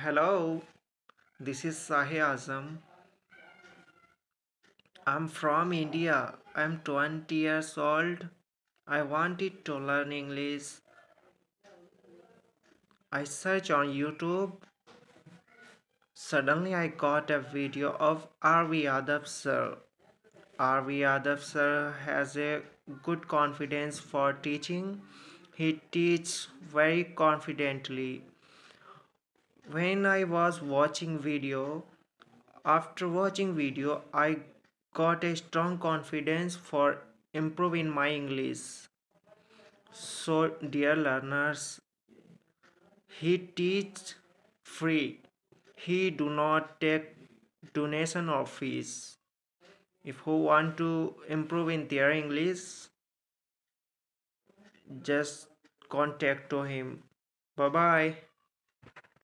Hello, this is Shahe Azam. I'm from India. I'm 20 years old. I wanted to learn English. I searched on YouTube. Suddenly I got a video of R.B. Yadav sir. R.B. Yadav sir has a good confidence for teaching. He teaches very confidently. When I was watching video, after watching video, I got a strong confidence for improving my English. So dear learners, he teach free. He do not take donation or fees. If you want to improve in their English, just contact to him. Bye bye.